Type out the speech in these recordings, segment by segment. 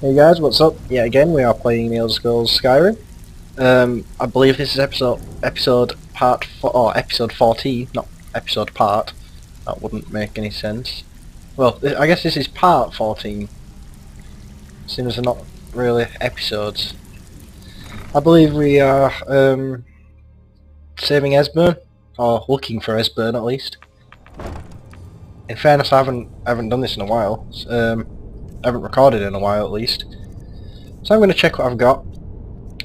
Hey guys, what's up? Yeah, again, we are playing Elder Scrolls Skyrim. Um, I believe this is episode episode part four, or episode 14, not episode part. That wouldn't make any sense. Well, I guess this is part 14. Seems they're not really episodes. I believe we are um, saving Esbern, or looking for Esbern at least. In fairness, I haven't I haven't done this in a while. s- Um, I haven't recorded in a while at least. So I'm going to check what I've got.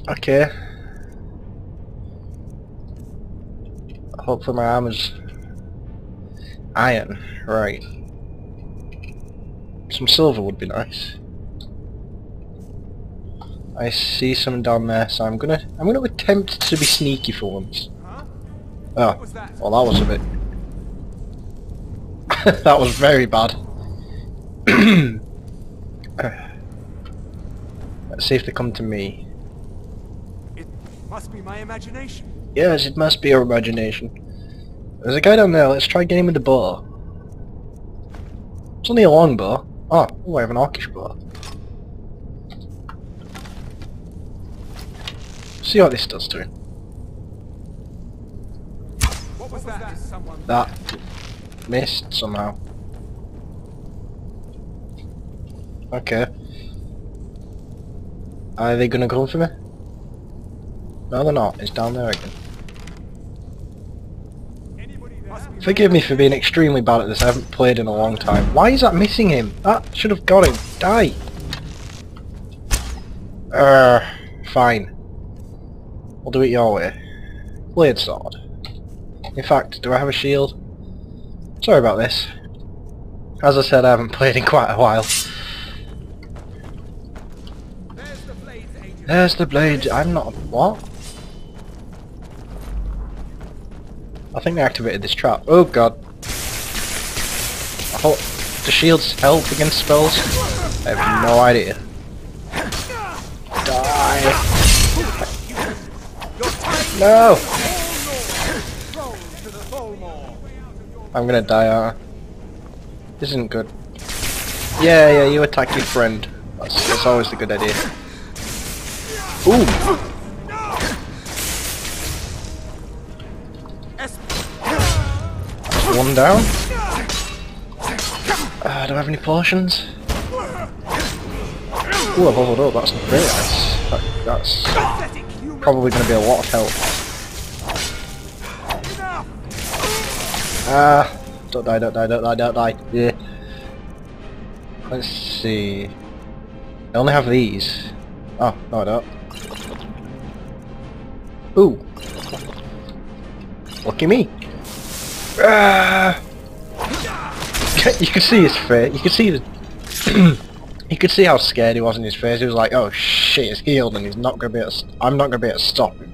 Okay. Hopefully my armor's iron. Right. Some silver would be nice. I see some down there, so I'm gonna I'm gonna attempt to be sneaky for once. Huh? Oh, that? well that was a bit that was very bad. Let's see if they come to me. It must be my imagination. Yes, it must be your imagination. There's a guy down there, let's try getting him with the bow. It's only a long bow. Oh, ah, oh I have an orcish bow. See what this does to him. What was that? That missed somehow. Okay. Are they gonna come for me? No, they're not. It's down there again. Forgive me for being extremely bad at this. I haven't played in a long time. Why is that missing him? That should have got him. Die. Uh, fine. We'll do it your way. Blade sword. In fact, do I have a shield? Sorry about this. As I said, I haven't played in quite a while. There's the blade. I'm not... What? I think they activated this trap. Oh god. Hope... Do shields help against spells? I have no idea. Die! No! The. I'm gonna die, aren't This isn't good. Yeah, yeah, you attack your friend. That's, that's always the good idea. Ooh! One down. Uh, I have any potions? Ooh, I've leveled up. That's very nice. That, that's probably going to be a lot of help. Ah, don't die, don't die, don't die, don't die. Yeah. Let's see. I only have these. Oh, no I don't. Ooh. Lucky me. Ah. you can see his face. You can see the. you could see how scared he was in his face. He was like, "Oh shit, he's healed, and he's not gonna be. Able to, I'm not gonna be able to stop him."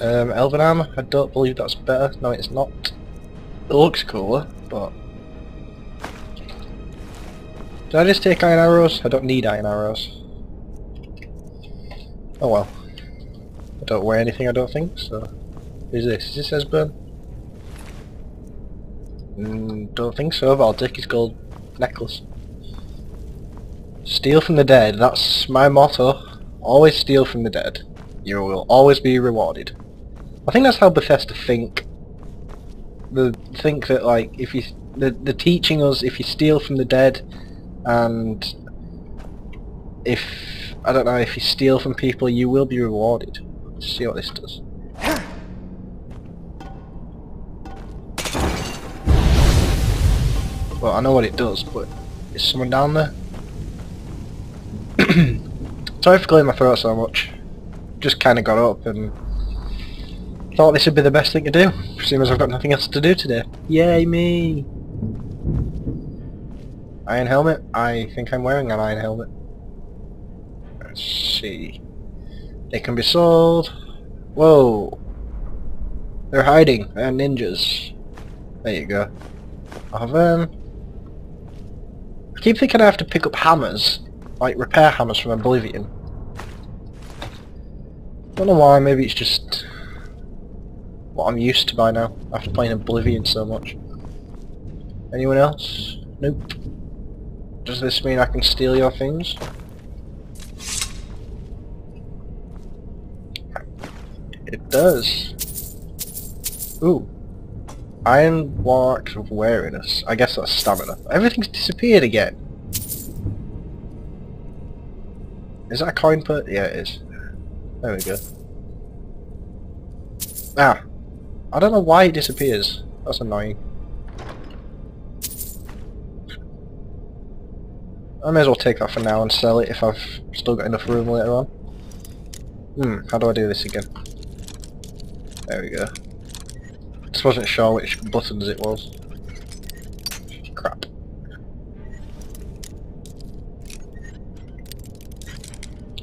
Um, Elven armor. I don't believe that's better. No, it's not. It looks cooler, but. Did I just take iron arrows? I don't need iron arrows. Oh well. I don't weigh anything, I don't think, so... Who's this? Is this Esbern? Mm, don't think so, but I'll take his gold necklace. Steal from the dead, that's my motto. Always steal from the dead. You will always be rewarded. I think that's how Bethesda think. They think that, like, if you... They're, they're teaching us if you steal from the dead, and if... I don't know, if you steal from people, you will be rewarded. Let's see what this does. Well, I know what it does, but is someone down there? Sorry for clearing my throat so much. Just kind of got up and thought this would be the best thing to do, seeing as I've got nothing else to do today. Yay me! Iron helmet? I think I'm wearing an iron helmet. Let's see. They can be sold. Whoa! They're hiding. They're ninjas. There you go. I have them. I keep thinking I have to pick up hammers, like repair hammers from Oblivion. Don't know why, maybe it's just what I'm used to by now, after playing Oblivion so much. Anyone else? Nope. Does this mean I can steal your things? It does. Ooh. Iron marks of wariness. I guess that's stamina. Everything's disappeared again. Is that a coin put? Yeah, it is. There we go. Ah. I don't know why it disappears. That's annoying. I may as well take that for now and sell it if I've still got enough room later on. Hmm, how do I do this again? There we go. Just wasn't sure which buttons it was. Crap.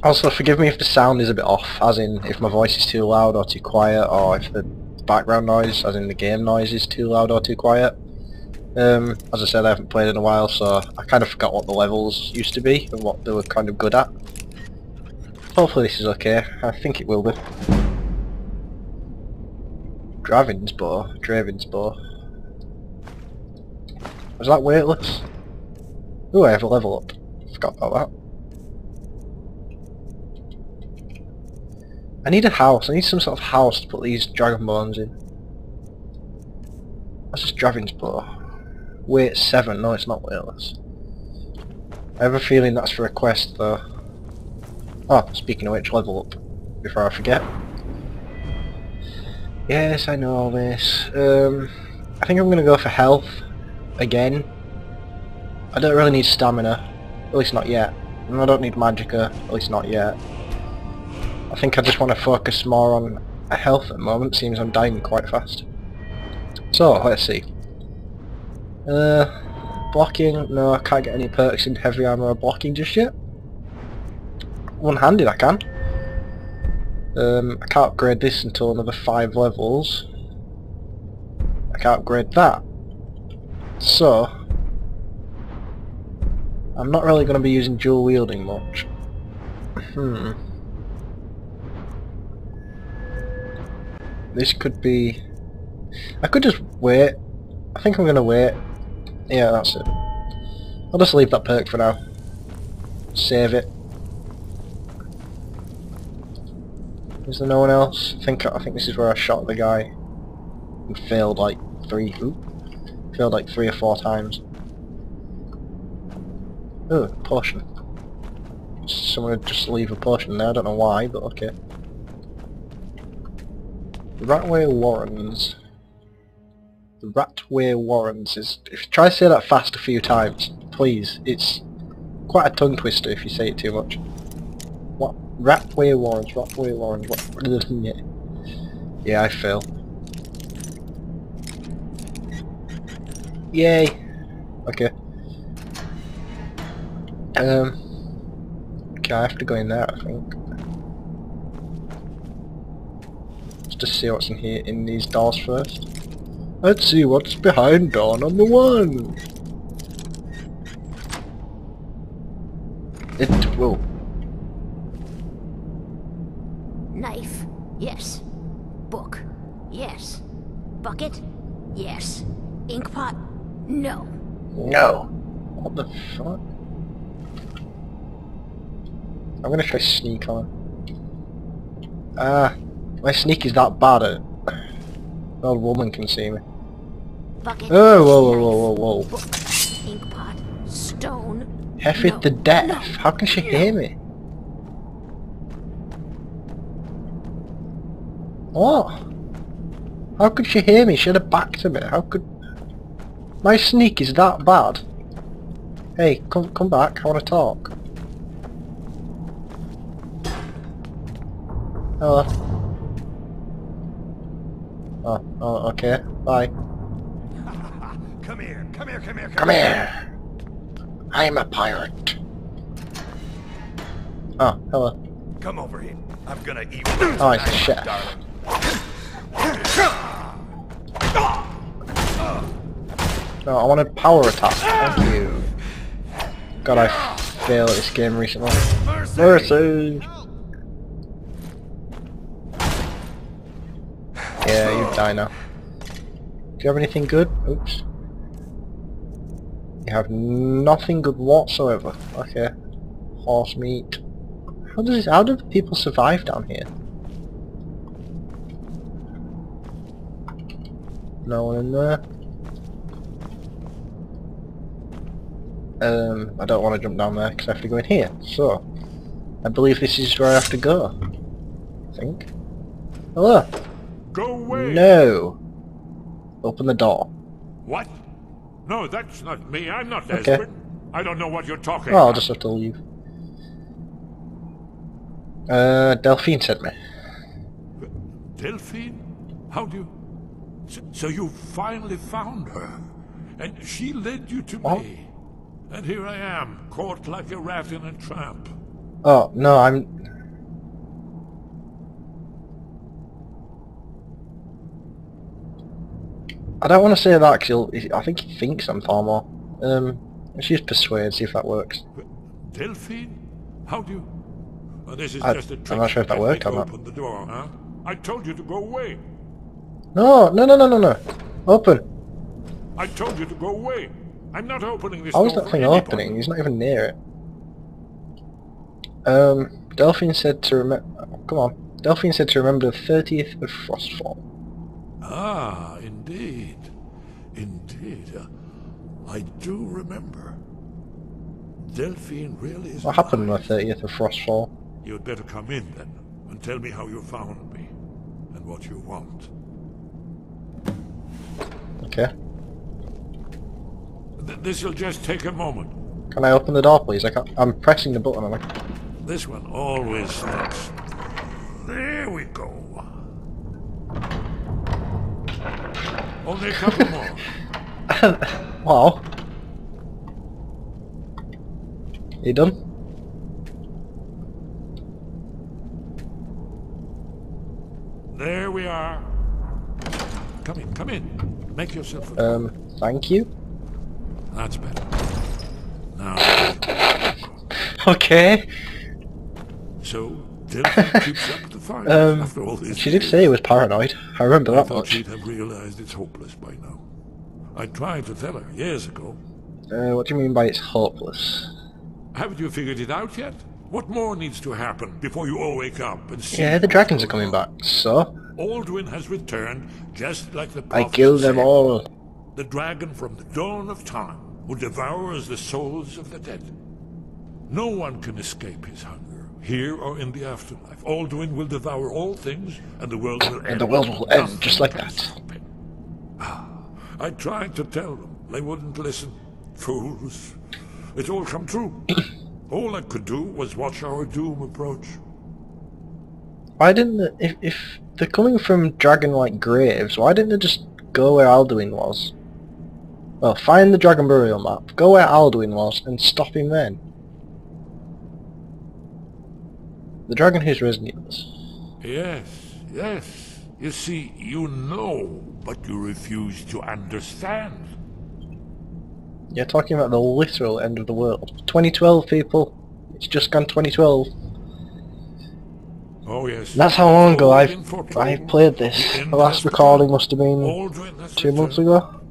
Also, forgive me if the sound is a bit off, as in if my voice is too loud or too quiet, or if the background noise, as in the game noise, is too loud or too quiet. Um, as I said, I haven't played in a while, so I kind of forgot what the levels used to be and what they were kind of good at. Hopefully this is okay. I think it will be. Dravin's bow. Dravin's bow. Was that weightless? Ooh, I have a level up. Forgot about that. I need a house. I need some sort of house to put these dragon bones in. That's just Dravin's bow? Weight 7. No, it's not weightless. I have a feeling that's for a quest though. Oh, speaking of which, level up before I forget. Yes, I know all this. Um, I think I'm going to go for health again. I don't really need stamina, at least not yet. And I don't need magicka, at least not yet. I think I just want to focus more on health at the moment, seems I'm dying quite fast. So, let's see. Uh, blocking, no, I can't get any perks in heavy armor or blocking just yet. One-handed I can. Um, I can't upgrade this until another five levels. I can't upgrade that. So, I'm not really going to be using dual wielding much. Hmm. This could be... I could just wait. I think I'm going to wait. Yeah, that's it. I'll just leave that perk for now. Save it. Is there no one else? I think I think this is where I shot the guy failed like three. Failed like three or four times. Oh, potion. Someone just leave a potion there. I don't know why, but okay. Ratway Warrens. The Ratway Warrens is... If try to say that fast a few times, please. It's quite a tongue twister if you say it too much. What? Ratway Warrens, Ratway Warrens, what? yeah. yeah, I fail. Yay! Okay. Um... Okay, I have to go in there, I think. Let's just see what's in here, in these doors first. Let's see what's behind door number one. Try sneak on. Ah, my sneak is that bad at old woman can see me. Bucket, Oh, whoa, whoa, whoa, whoa, whoa. Inkpot, stone. Heffy no, to death. no, How can she hear me? What? How could she hear me? She had her back to me. How could... My sneak is that bad? Hey, come come back. I want to talk. Hello. Oh, oh, okay. Bye. come here, come here, come here, Come here. I'm a pirate. Oh, hello. Come over here. I'm gonna eat Oh, chef. darling. No, I want a power attack. Thank you. God, I failed at this game recently. Mercy! Mercy! Yeah, you die now. Do you have anything good? Oops. You have nothing good whatsoever. Okay. Horse meat. How does how do people survive down here? No one in there. Um, I don't want to jump down there because I have to go in here. So, I believe this is where I have to go. I think. Hello. Go away! No. Open the door. What? No, that's not me. I'm not Okay. Esbern. I don't know what you're talking Oh, I'll just have to leave. Uh, Delphine sent me. Delphine? How do you... So, so you finally found her. And she led you to What? me. And here I am, caught like a rat in a trap. Oh, no, I'm... I don't want to say that because I think he thinks I'm far more. Um, let's just persuade, see if that works. Delphine? How do you... Oh, this is I- just a I'm not sure if that worked or not. Open the door, huh? I told you to go away. No, no, no, no, no, no. Open. I told you to go away. I'm not opening this How is that thing opening? He's not even near it. Um, Delphine said to remember... Come on. Delphine said to remember the 30th of Frostfall. Ah, indeed. Indeed. Uh, I do remember. Delphine really is What happened on the 30th of Frostfall? You'd better come in then, and tell me how you found me, and what you want. Okay. Th- this'll just take a moment. Can I open the door, please? I I'm pressing the button I... This one always sticks. There we go. Only a couple more. Wow. You done? There we are. Come in, come in. Make yourself Um, thank you. That's better. Now, Okay. so Delphine keeps up Um, after all this. she did say he was paranoid. I remember I that thought much. she'd have realized it's hopeless by now. I tried to tell her years ago. Uh, what do you mean by it's hopeless? Haven't you figured it out yet? What more needs to happen before you all wake up and see? Yeah, the dragons are coming back, so... Alduin has returned, just like the I killed them said. all. The dragon from the dawn of time, who devours the souls of the dead. No one can escape his hunger, here or in the afterlife. Alduin will devour all things, and the world will end. the world will end, Nothing just like that. Ah, I tried to tell them. They wouldn't listen. Fools. It's all come true. all I could do was watch our doom approach. Why didn't they, if, if they're coming from dragon-like graves, why didn't they just go where Alduin was? Well, find the dragon burial map, go where Alduin was, and stop him then. The dragon who's risen us. Yes, yes. You see, you know, but you refuse to understand. You're talking about the literal end of the world. 2012, people. It's just gone 2012. Oh yes. That's how long ago I've Odin foretold I played this. the last recording must have been two months ago.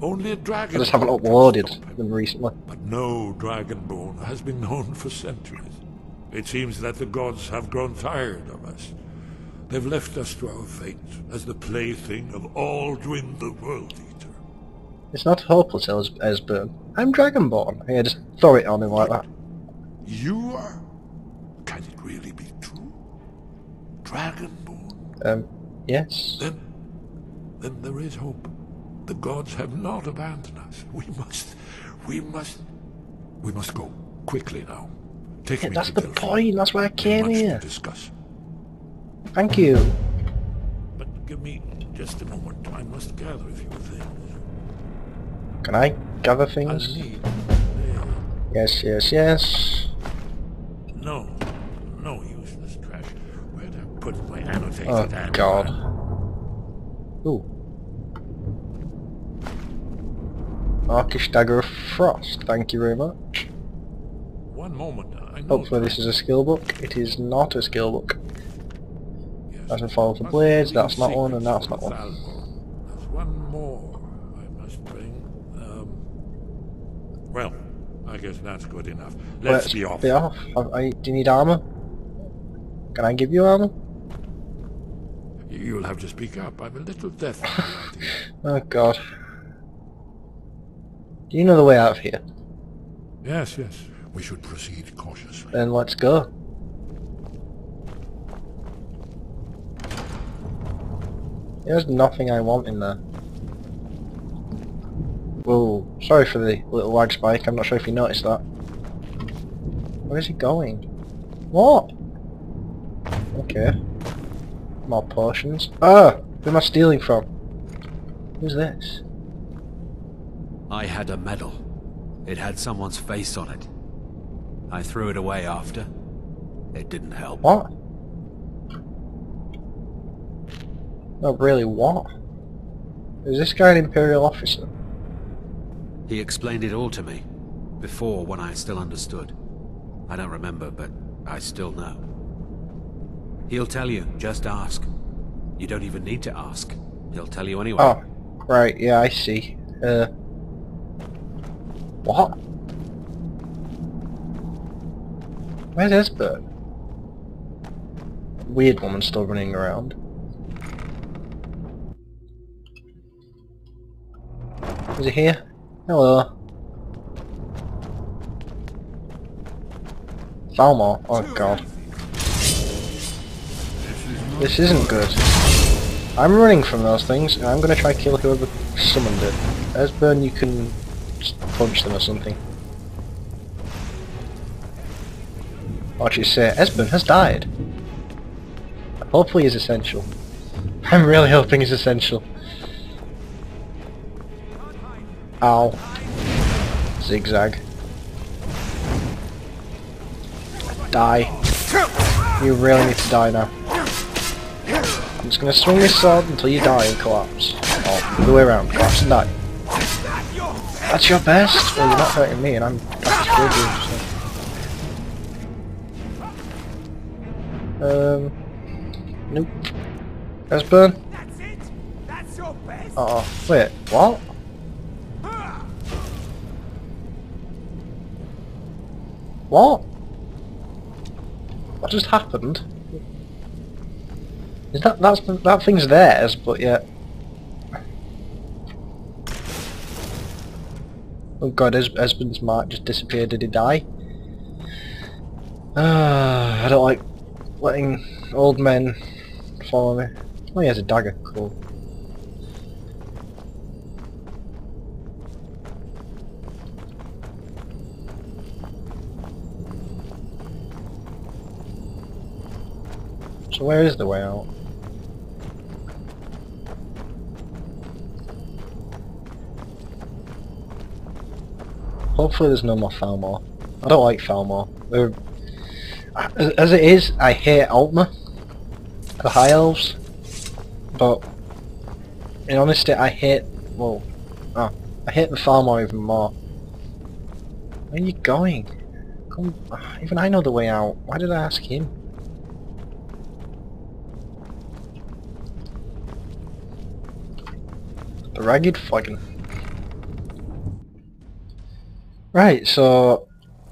Only a I dragon. just haven't uploaded them recently. But no dragonborn has been known for centuries. It seems that the gods have grown tired of us. They've left us to our fate as the plaything of Alduin the World Eater. It's not hopeless, Es- Esbern. I'm Dragonborn. Yeah, just throw it on him like that. You are? Can it really be true? Dragonborn? Um, yes. Then, then there is hope. The gods have not abandoned us. We must, we must, we must go quickly now. Take that's the Delphi. point, that's why I came here. To discuss. Thank you. But give me just a moment. I must gather a few things. Can I gather things? need. Yes, yes, yes. No, no useless trash. Where'd I put my annotated Oh, hand? God. Ooh. Orcish Dagger of Frost, thank you very much. One moment. I know Hopefully this is a skill book. It is not a skill book. Yes. Doesn't follow the blades, that's not one, and that's not one. There's one more I must bring. Um, guess that's good enough. Let's be off. Be off. I, I, do you need armor? Can I give you armor? You'll have to speak up. I'm a little deaf to the idea. Oh god. Do you know the way out of here? Yes, yes. We should proceed cautiously. Then let's go. There's nothing I want in there. Whoa, sorry for the little lag spike, I'm not sure if you noticed that. Where is he going? What? Okay. More potions. Ah! Who am I stealing from? Who's this? I had a medal. It had someone's face on it. I threw it away after. It didn't help. What? Not really, what? Is this guy an Imperial officer? He explained it all to me. Before, when I still understood. I don't remember, but I still know. He'll tell you, just ask. You don't even need to ask. He'll tell you anyway. Oh, right, yeah, I see. Uh... What? Where's Esbern? Weird woman still running around. Is he here? Hello. Falmer. Oh god. This isn't good. I'm running from those things, and I'm gonna try kill whoever summoned it. Esbern, you can punch them or something. Watch it say, Esbern has died. Hopefully he's essential. I'm really hoping he's essential. Ow. Zigzag. Die. You really need to die now. I'm just gonna swing this sword until you die and collapse. Or the way around, collapse and die. That's your best? Well, you're not hurting me and I'm I Um... Nope. Esbern? That's it? That's your best? Uh oh. Wait, what? What? What just happened? Is that that's that thing's theirs, but yet. Oh god, Es Esbern's mark just disappeared. Did he die? Ah, I don't like letting old men follow me. Oh, he has a dagger. Cool. So where is the way out? Hopefully there's no more Falmer. I don't like Falmer. They're, as, it is, I hate Altmer, the High Elves, but in honesty I hate, well, oh, I hate the Falmer even more. Where are you going? Come, even I know the way out. Why did I ask him? The Ragged Flagon. Right, so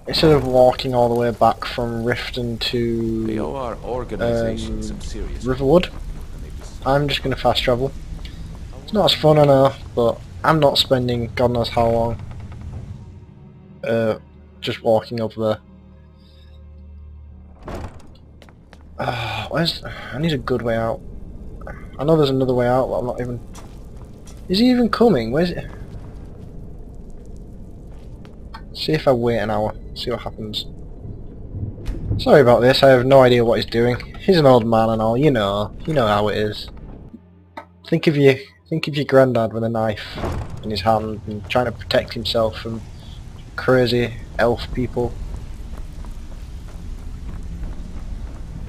instead of walking all the way back from Riften to They are organizing Um, Riverwood, I'm just going to fast travel. It's not as fun, I know, but I'm not spending God knows how long uh, just walking over there. Uh, where's... I need a good way out. I know there's another way out, but I'm not even... Is he even coming? Where's it? See if I wait an hour, see what happens. Sorry about this, I have no idea what he's doing. He's an old man and all, you know, you know how it is. Think of your, think of your granddad with a knife in his hand and trying to protect himself from crazy elf people.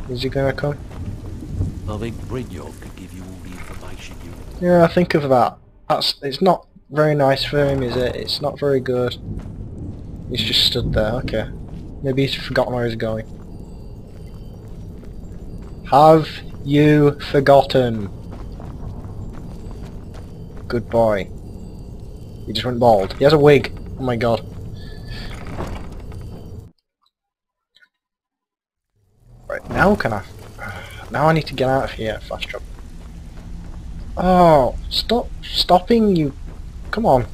Is he gonna come? I think Brynjolf could give you all the information you Yeah, think of that. That's, it's not very nice for him, is it? It's not very good. He's just stood there, okay. Maybe he's forgotten where he's going. Have you forgotten? Good boy. He just went bald. He has a wig. Oh my god. Right, now can I... Now I need to get out of here, fast jump. Oh, stop stopping you. Come on.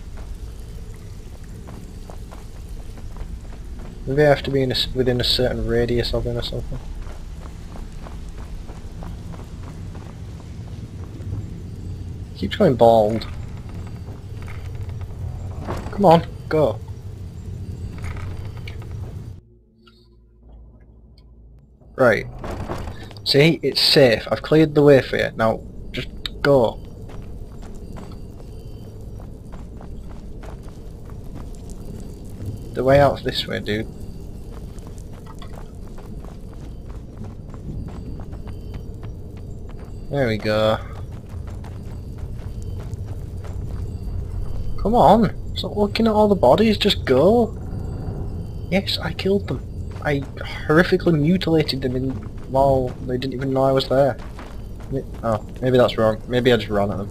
Maybe I have to be in a, within a certain radius of him or something. Keeps going bald. Come on, go. Right. See, it's safe. I've cleared the way for you. Now, just go. The way out's this way, dude. There we go. Come on! Stop looking at all the bodies, just go! Yes, I killed them. I horrifically mutilated them in while they didn't even know I was there. Oh, maybe that's wrong. Maybe I just ran at them.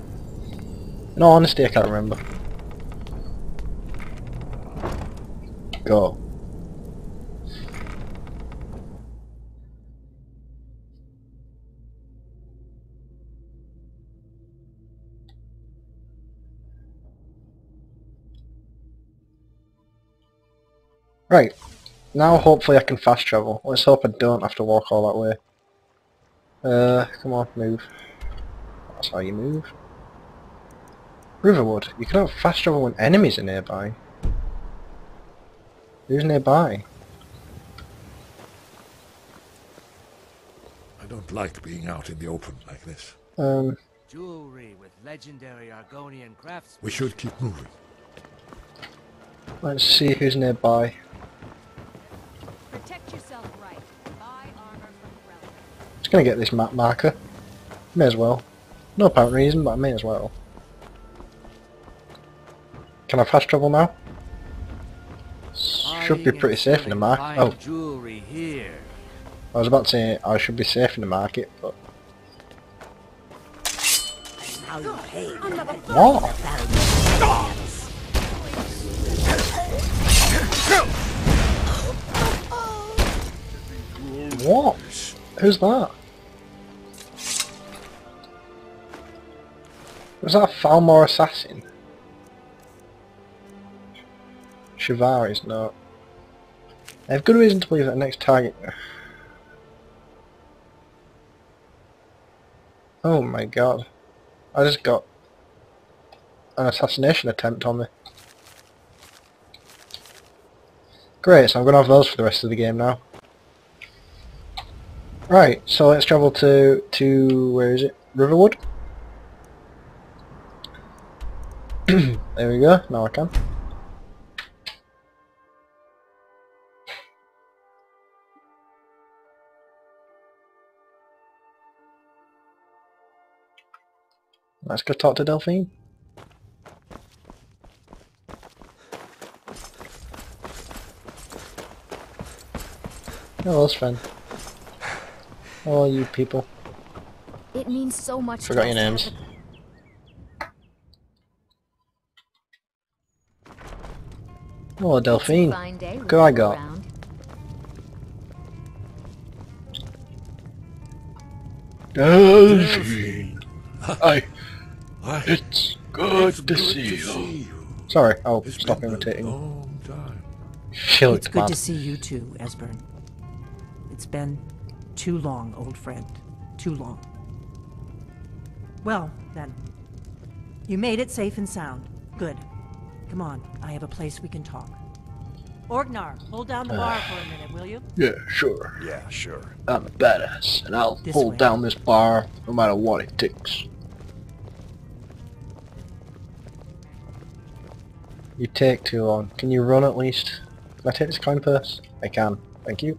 In all honesty, I can't remember. Go. Right. Now hopefully I can fast travel. Let's hope I don't have to walk all that way. Uh, come on, move. That's how you move. Riverwood. You can have fast travel when enemies are nearby. Who's nearby? I don't like being out in the open like this. Um, Jewelry with legendary Argonian craftsmen. We should keep moving. let's see who's nearby. Protect yourself right. Buy armor from Relic. Just gonna get this map marker. May as well. No apparent reason, but I may as well. Can I fast travel now? Should be pretty safe in the market. Oh, Jewelry here. I was about to say I should be safe in the market, but what? What? Who's that? Was that a Falmore assassin? Shivaris, not. I have good reason to believe that the next target... Oh my god. I just got an assassination attempt on me. Great, so I'm gonna have those for the rest of the game now. Right, so let's travel to, to, where is it? Riverwood? there we go, now I can. Let's go talk to Delphine. Oh, Hello, Sven. How are you people? It means so much. to Forgot your to have names. Oh, Delphine. Fine day. Who I got. around. Delphine. Hi. I, It's good it's to good see to you. see you. Sorry, I'll It's stop imitating. long time. She looks It's good mad. to see you too, Esbern. It's been too long, old friend. Too long. Well, then. You made it safe and sound. Good. Come on, I have a place we can talk. Orgnar, hold down the bar for a minute, will you? Yeah, sure. Yeah, sure. I'm a badass, and I'll This hold way. down this bar no matter what it takes. You take too long. Can you run at least? Can I take this coin purse? I can. Thank you.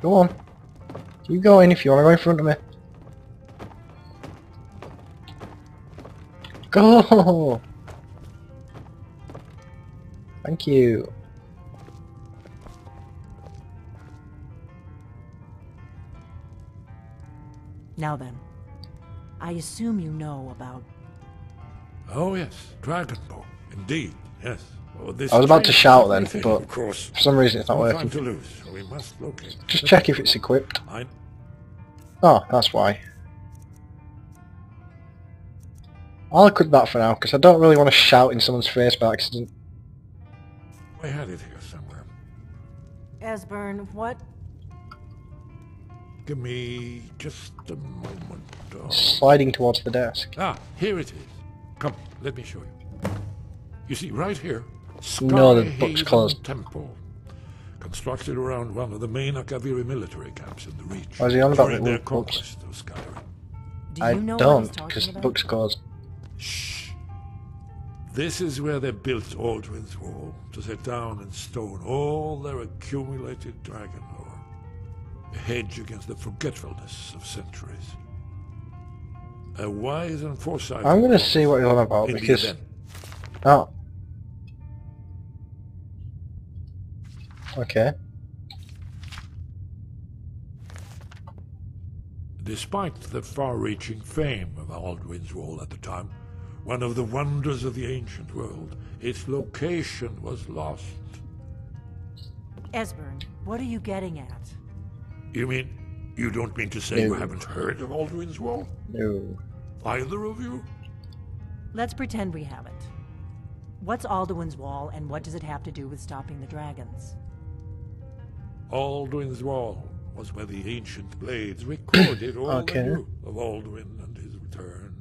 Go on. You go in if you want to go in front of me. Go! Thank you. Now then. I assume you know about. Oh yes, Dragonborn. Indeed, yes. This I was about to shout then, but of course. For some reason it's not No working. time to lose. We must locate. Just check if it's equipped. I Oh, that's why. I'll equip that for now, because I don't really want to shout in someone's face by accident. I had it here somewhere. Esbern, what? Give me just a moment. Oh. Sliding towards the desk. Ah, here it is. Come, let me show you. You see, right here, No, the book's Haven closed. Temple, constructed around one of the main Akaviri military camps in the Reach Why is he on about the books? conquest of Do I know don't, because the about? book's closed. Shh. This is where they built Alduin's Wall to set down in stone all their accumulated dragon lore, a hedge against the forgetfulness of centuries. A wise and foresighted. I'm going to war see what he's on about, in the because... event. Oh. Okay. Despite the far-reaching fame of Alduin's Wall at the time, one of the wonders of the ancient world, its location was lost. Esbern, what are you getting at? You mean, you don't mean to say you haven't heard of Alduin's Wall? No. Either of you? Let's pretend we haven't. What's Alduin's Wall, and what does it have to do with stopping the dragons? Alduin's Wall was where the ancient blades recorded all Okay. they knew of Alduin and his return.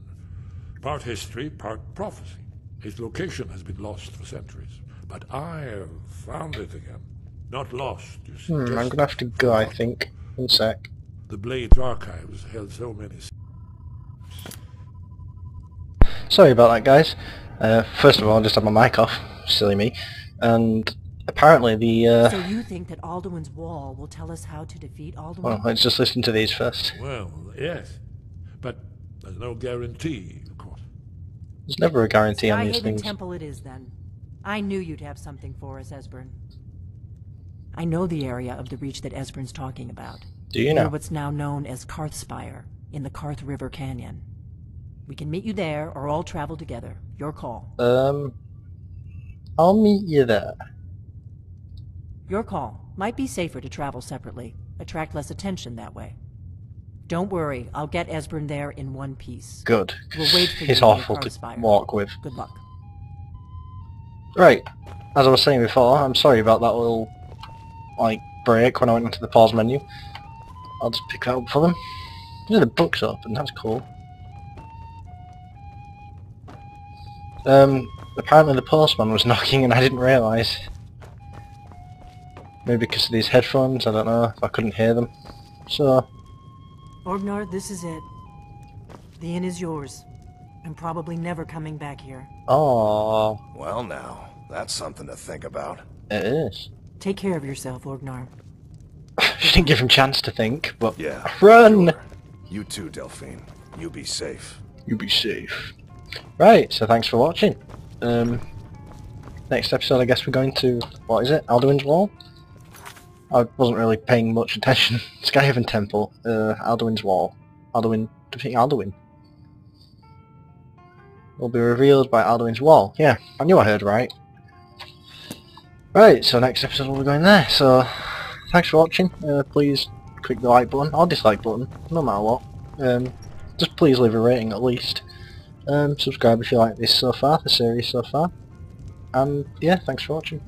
Part history, part prophecy. His location has been lost for centuries, but I have found it again. Not lost, you see. Hmm, I'm going to have to go, I think. One sec. The Blades archives held so many Sorry about that, guys. Uh, first of all, I just had my mic off. Silly me. And apparently the... Uh, So you think that Alduin's Wall will tell us how to defeat Alduin? well, let's just listen to these first. Well, yes, but there's no guarantee, of course. There's never a guarantee on these Skyhaven things. Temple it is then. I knew you'd have something for us, Esbern. I know the area of the reach that Esbern's talking about. Do you Near know? what's now known as Karthspire, in the Karth River Canyon. We can meet you there, or all travel together. Your call. Um, I'll meet you there. Your call. Might be safer to travel separately. Attract less attention that way. Don't worry, I'll get Esbern there in one piece. Good. We'll wait for you He's near awful to Karthspire. walk with. Good luck. Right. As I was saying before, I'm sorry about that little, like, break when I went into the pause menu. I'll just pick that up for them. Yeah, the book's open, that's cool. Um, apparently the postman was knocking and I didn't realise. Maybe because of these headphones, I don't know, if I couldn't hear them. So, Orgnar, this is it. The inn is yours. I'm probably never coming back here. oh, Well now, that's something to think about. it is. Take care of yourself, Orgnar. she didn't give him chance to think, but Yeah. run! sure. You too, Delphine. You be safe. You be safe. Right, so thanks for watching. Um, next episode I guess we're going to, what is it, Alduin's Wall? I wasn't really paying much attention. Skyhaven Temple, uh, Alduin's Wall. Alduin, defeating Alduin. Will be revealed by Alduin's Wall. Yeah, I knew I heard right. Right, so next episode we'll be going there. So, thanks for watching. Uh, please click the like button or dislike button, no matter what. Um, just please leave a rating at least. Um, subscribe if you like this so far, the series so far. And yeah, thanks for watching.